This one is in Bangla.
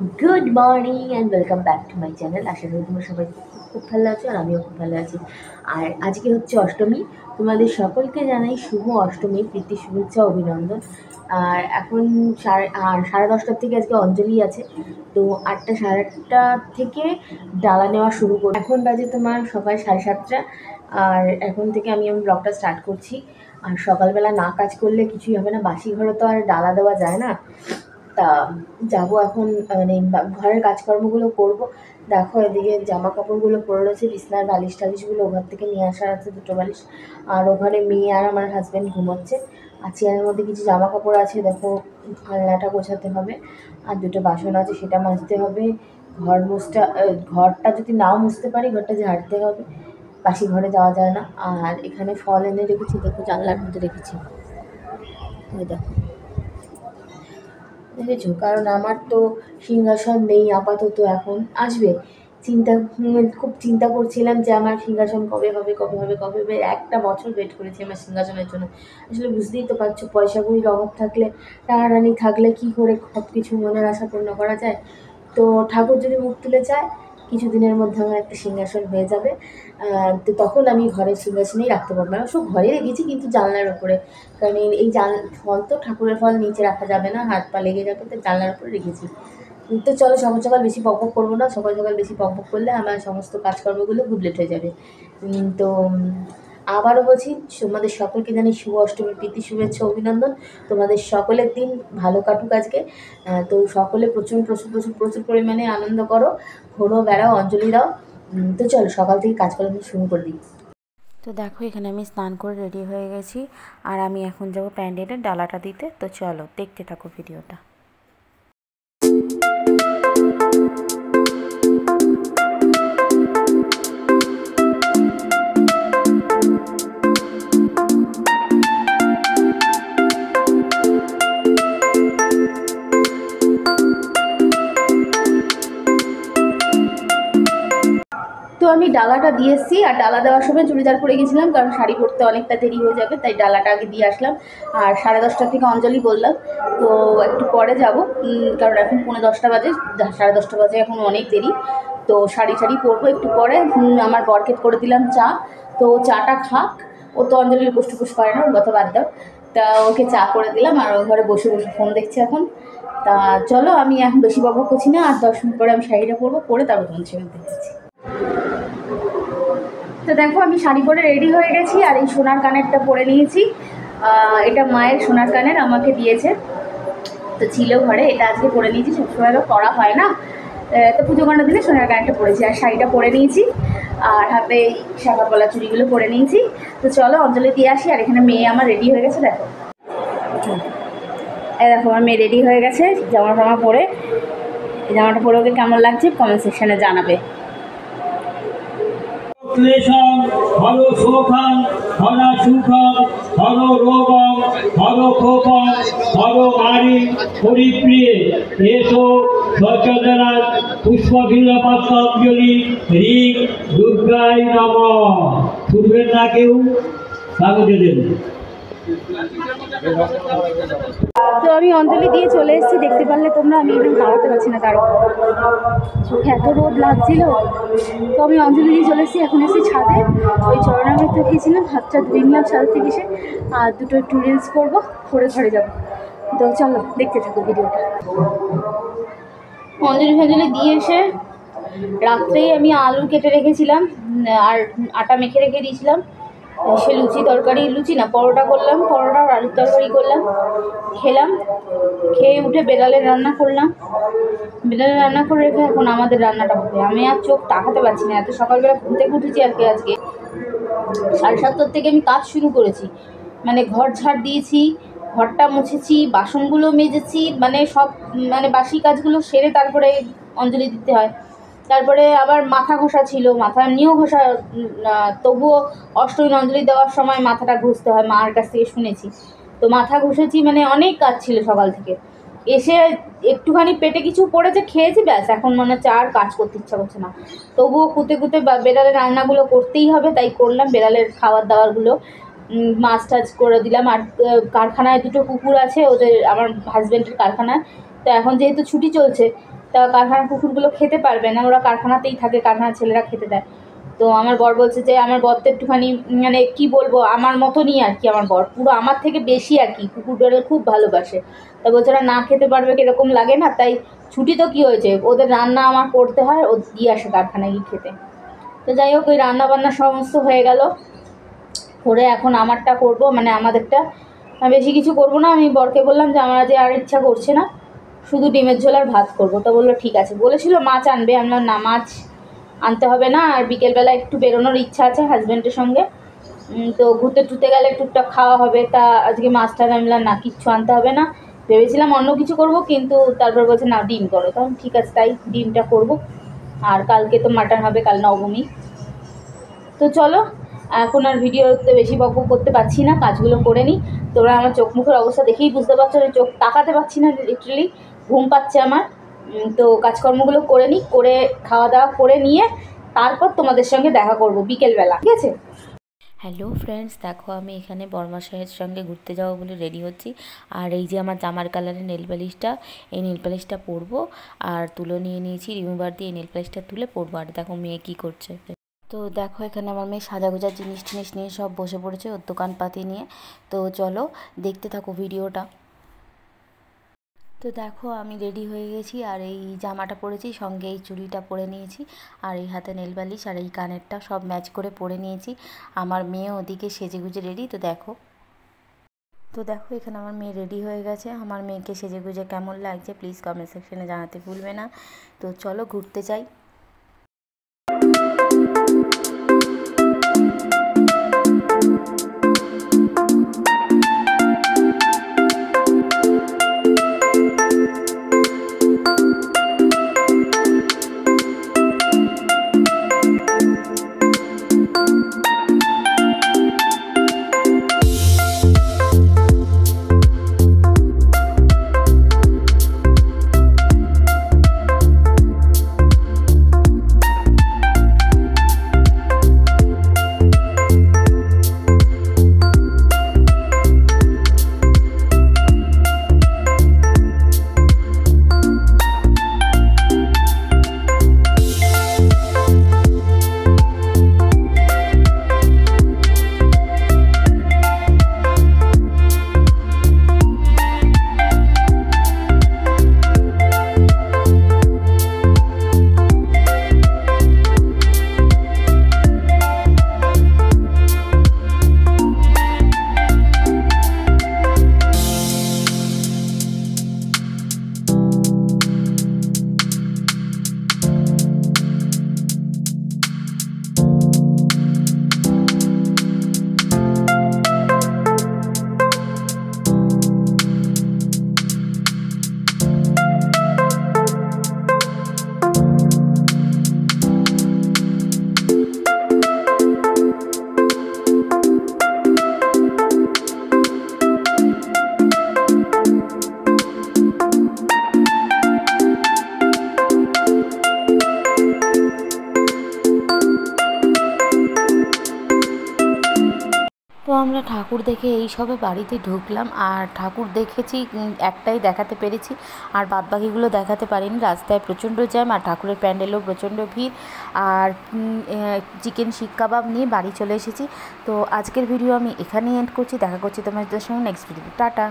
Good morning and welcome back to my channel আশা করি তোমরা সবাই খুব ভালো আছো আর আমিও খুব ভালো আছি। আর আজকে হচ্ছে অষ্টমী, তোমাদের সকলকে জানাই শুভ অষ্টমী, প্রীতি, শুভেচ্ছা, অভিনন্দন। আর এখন সাড়ে, আর সাড়ে দশটার থেকে আজকে অঞ্জলি আছে। তো আটটা, সাড়ে আটটা থেকে ডালা নেওয়া শুরু করি এখন বাজে তোমার সকাল সাড়ে সাতটা। আর এখন থেকে আমি আমি ব্লগটা স্টার্ট করছি। আর সকালবেলা না কাজ করলে কিছুই হবে না। বাসি ঘরে তো আর ডালা দেওয়া যায় না। তা যাব এখন মানে ঘরের কাজকর্মগুলো করব। দেখো এদিকে জামা কাপড়গুলো পরে রয়েছে, বিছনার বালিশ টালিশগুলো ওখান থেকে নিয়ে আসার আছে দুটো বালিশ। আর ওখানে মেয়ে আর আমার হাজব্যান্ড ঘুমোচ্ছে। আর চেয়ারের মধ্যে কিছু জামা কাপড় আছে, দেখো আলনাটা গোছাতে হবে। আর দুটো বাসন আছে, সেটা মাজতে হবে। ঘর মুছটা ঘরটা যদি নাও মুছতে পারি, ঘরটা ঝাড়তে হবে। পাশি ঘরে যাওয়া যায় না। আর এখানে ফল এনে রেখেছি, দেখো জানলার মধ্যে রেখেছি। দেখো। বুঝেছ কারণ আমার তো সিংহাসন নেই, আপাতত এখন। আসবে। চিন্তা খুব চিন্তা করছিলাম যে আমার সিংহাসন কবে হবে কবে হবে কবে হবে। একটা বছর ওয়েট করেছি আমার সিংহাসনের জন্য। আসলে বুঝতেই তো পারছ পয়সা অভাব থাকলে, টানাটানি থাকলে কি করে সব কিছু মনের আশা পূর্ণ করা যায়? তো ঠাকুর যদি মুখ তুলে চায় কিছুদিনের মধ্যে আমার একটা সিংহাসন হয়ে যাবে। তো তখন আমি ঘরের সিংহাসনেই রাখতে পারব সব ঘরে রেখেছি, কিন্তু জানলার উপরে। কারণ এই জান ফল তো ঠাকুরের ফল, নিচে রাখা যাবে না, হাত পা লেগে যাবে, তো জানলার উপরে রেখেছি। তো চলো সকাল সকাল বেশি পক করব না। সকাল সকাল বেশি পক করলে আমার সমস্ত কাজকর্মগুলো গুবলেট হয়ে যাবে। তো আবারও বলছি, তোমাদের সকলকে জানি শুভ অষ্টমীর প্রীতি, শুভেচ্ছা, অভিনন্দন। তোমাদের সকলের দিন ভালো কাটুক আজকে। তো সকলে প্রচুর প্রচুর প্রচুর প্রচুর পরিমাণে আনন্দ করো, ঘোরো, বেড়াও, অঞ্জলি দাও। তো চলো, সকাল থেকে কাজকর্ম শুরু করে দিই। তো দেখো, এখানে আমি স্নান করে রেডি হয়ে গেছি। আর আমি এখন যাব প্যান্ডেলের ডালাটা দিতে। তো চলো, দেখতে থাকো ভিডিওটা। তো আমি ডালাটা দিয়ে এসেছি, আর ডালা দেওয়ার সময় চুড়িদার পরে গেছিলাম, কারণ শাড়ি পরতে অনেকটা দেরি হয়ে যাবে, তাই ডালাটা আগে দিয়ে আসলাম। আর সাড়ে দশটা থেকে অঞ্জলি বললাম, তো একটু পরে যাব কারণ এখন পৌনে দশটা বাজে সাড়ে দশটা বাজে এখন অনেক দেরি। তো শাড়ি শাড়ি পরবো একটু পরে আমার বরকে করে দিলাম চা, তো চাটা খাক, ও তো অঞ্জলির গোষ্ঠ পুষ করে না, ওর কথা বাদ দাও। তা ওকে চা করে দিলাম, আর ও ঘরে বসে বসে ফোন দেখছে এখন। তা চলো, আমি এখন বেশি বকবক করছি না, আর দশ মিনিট পরে আমি শাড়িটা পরবো, পরে তারপর তোমার সঙ্গে দেখেছি তো দেখো, আমি শাড়ি পরে রেডি হয়ে গেছি আর এই সোনার কানেরটা পরে নিয়েছি। এটা মায়ের সোনার কানের, আমাকে দিয়েছে। তো ছিল ঘরে, এটা আজকে পরে নিয়েছি, সবসময় তো পরা হয় না। তো পুজো করার দিনে সোনার কানেরটা পরেছি আর শাড়িটা পরে নিয়েছি। আর হাতে এই শাখা পলা চুড়িগুলো পরে নিয়েছি। তো চলো, অঞ্জলি দিয়ে আসি আর এখানে মেয়ে আমার রেডি হয়ে গেছে, দেখো। দেখো, আমার মেয়ে রেডি হয়ে গেছে জামা টামা পরে জামাটা পরে ওকে কেমন লাগছে কমেন্ট সেকশনে জানাবে। ক্লেশং হর শোকং হর সুখং হর রোগং হর ক্ষোভং হর নারী পরিপ্রিয়ে এসো সচেতনার দুর্গায় নম। শুনবেন না কেউ? কাগজে দেবেন তো আমি অঞ্জলি দিয়ে চলে এসেছি, দেখতে পারলে তোমরা, আমি একদম দাঁড়াতে পারছি না কারও চোখে এত রোদ লাগছিল। তো আমি অঞ্জলি দিয়ে চলে এসেছি, এখন এসেছি ছাদে। ওই চরণামৃত খেয়েছিলাম হাতটা ধুয়ে নিলাম ছাদ থেকে এসে। আর দুটো একটু রিলস করব, করে ঘরে যাব। তো চলো, দেখতে থাকো ভিডিওটা। অঞ্জলি ফঞ্জলি দিয়ে এসে রাত্রেই আমি আলু কেটে রেখেছিলাম আর আটা মেখে রেখে দিয়েছিলাম। সে লুচি তরকারি, লুচি না, পরোটা করলাম, পরোটা আর আলুর তরকারি করলাম, খেলাম, খেয়ে উঠে বেড়ালের রান্না করলাম। বেড়ালের রান্না করে রেখে এখন আমাদের রান্নাটা হবে। আমি আর চোখ তাকাতে পারছি না, এত সকালবেলা ঘুম থেকে উঠেছি আর কি আজকে। সাড়ে সাতটার থেকে আমি কাজ শুরু করেছি। মানে ঘর ঝাড় দিয়েছি, ঘরটা মুছেছি, বাসনগুলো মেজেছি মানে সব মানে বাসি কাজগুলো সেরে তারপরে অঞ্জলি দিতে হয়। তারপরে আবার মাথা ঘষা ছিল, মাথা এমনিও ঘষা তবুও অষ্টমী অঞ্জলি দেওয়ার সময় মাথাটা ঘষতে হয়, মার কাছ থেকে শুনেছি। তো মাথা ঘষেছি মানে অনেক কাজ ছিল সকাল থেকে। এসে একটুখানি পেটে কিছু পড়েছে, খেয়েছি, ব্যাস, এখন মনে হচ্ছে আর কাজ করতে ইচ্ছা করছে না। তবুও কুতে কুতে বা- বেড়ালের রান্নাগুলো করতেই হবে, তাই করলাম, বেড়ালের খাবার দাবারগুলো মাছ টাছ করে দিলাম। আর কারখানায় দুটো কুকুর আছে, ওদের, আমার হাজব্যান্ডের কারখানায় তো এখন যেহেতু ছুটি চলছে তা কারখানার কুকুরগুলো খেতে পারবে না, ওরা কারখানাতেই থাকে, কারখানার ছেলেরা খেতে দেয়। তো আমার বর বলছে যে, আমার বর তো একটুখানি মানে কি বলব, আমার মতনই আর কি আমার বর। পুরো আমার থেকে বেশি আর কি কুকুর বেড়াল খুব ভালোবাসে। তা বলছে, ওরা না খেতে পারবে কীরকম লাগে না, তাই ছুটি তো কী হয়েছে, ওদের রান্না আমার করতে হয়, ও দিয়ে আসে কারখানায় গিয়ে খেতে। তো যাই হোক, ওই রান্না বান্না সমস্ত হয়ে গেল। করে এখন আমারটা করব মানে আমাদেরটা। বেশি কিছু করব না, আমি বরকে বললাম যে, আমার আজ আর ইচ্ছা করছে না শুধু ডিমের ঝোল আর ভাত করব। তো বলল ঠিক আছে। বলেছিল মাছ আনবে। আমি বললাম, না মাছ আনতে হবে না। আর বিকেলবেলা একটু বেরোনোর ইচ্ছা আছে হাজব্যান্ডের সঙ্গে। তো ঘুরতে টুরতে গেলে টুকটাক খাওয়া হবে। তা আজকে মাছটা আমি বললাম না কিচ্ছু আনতে হবে না। ভেবেছিলাম অন্য কিছু করব কিন্তু তারপর বলছে না ডিম করো। তখন ঠিক আছে তাই ডিমটা করব। আর কালকে তো মাটন হবে কাল নবমী। তো চলো এখন আর ভিডিওতে বেশি বক করতে পারছি না কাজগুলো করে নিই। তোমরা আমার চোখ মুখের অবস্থা দেখেই বুঝতে পারছ চোখ তাকাতে পারছি না লিটারালি ঘুম পাচ্ছে আমার। তো কাজকর্মগুলো করে নিই, করে খাওয়া দাওয়া করে নিয়ে তারপর তোমাদের সঙ্গে দেখা করব বিকেলবেলা, ঠিক আছে? হ্যালো ফ্রেন্ডস দেখো আমি এখানে বর্মাশাহের সঙ্গে ঘুরতে যাব বলে রেডি হচ্ছি। আর এই যে আমার জামার কালারের নেল পালিশটা এই নেল পালিশটা পরবো। আর তুলো নিয়ে নিয়েছি রিমুভার দিয়ে নেল পালিশটা তুলে পরবো। আর দেখো মেয়ে কী করছে। তো দেখো এখানে আমার মেয়ে সাজাগোজার জিনিস টিনিস নিয়ে সব বসে পড়েছে ওর দোকানপাতি নিয়ে। তো চলো দেখতে থাকো ভিডিওটা তো দেখো, আমি রেডি হয়ে গেছি আর এই জামাটা পরেছি, সঙ্গে এই চুড়িটা পরে নিয়েছি আর এই হাতে নেলবালিশ আর এই কানেরটা সব ম্যাচ করে পরে নিয়েছি। আমার মেয়ে ওদিকে সেজে গুজে রেডি তো দেখো। তো দেখো, এখানে আমার মেয়ে রেডি হয়ে গেছে। আমার মেয়েকে সেজে গুজে কেমন লাগছে প্লিজ কমেন্ট সেকশনে জানাতে ভুলবে না। তো চলো ঘুরতে যাই। তো আমরা ঠাকুর দেখে এই সবে বাড়িতে ঢুকলাম আর ঠাকুর দেখেছি একটাই দেখাতে পেরেছি আর বাদবাকিগুলো দেখাতে পারিনি। রাস্তায় প্রচণ্ড জ্যাম আর ঠাকুরের প্যান্ডেলও প্রচণ্ড ভিড় আর চিকেন শিক কাবাব নিয়ে বাড়ি চলে এসেছি। তো আজকের ভিডিও আমি এখানেই এন্ড করছি। দেখা করছি তোমাদের সঙ্গে নেক্সট ভিডিও টাটা।